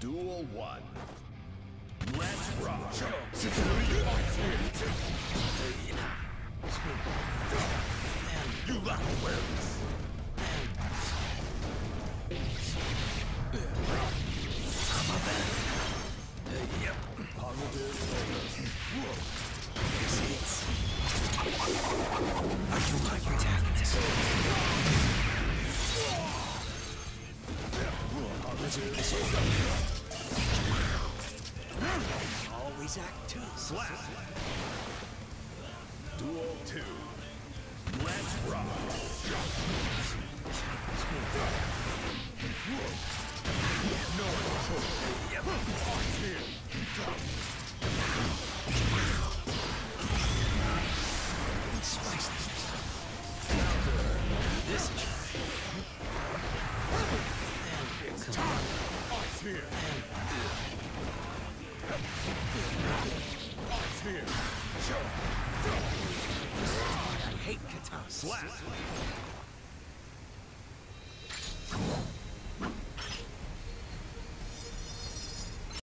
Duel 1. Let's rock. You lack awareness. Positive Are you my protagonist? Always act two. Slap. Duel 2. Let's rock. Let's spice this. This is Ice here.